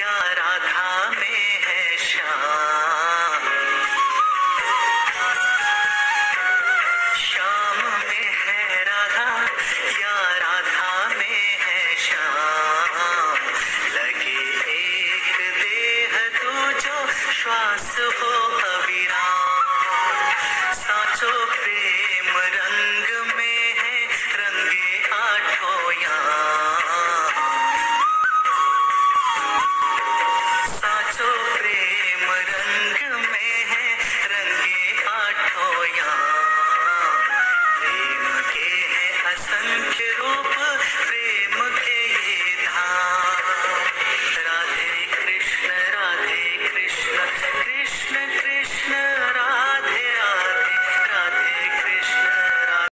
राधा में है श्याम। श्याम में है राधा या राधा में है श्याम। लगे एक देह तू जो श्वास हो अविराम साचो प्रेम रंग यहाँ। देखते हैं असंख्य रूप।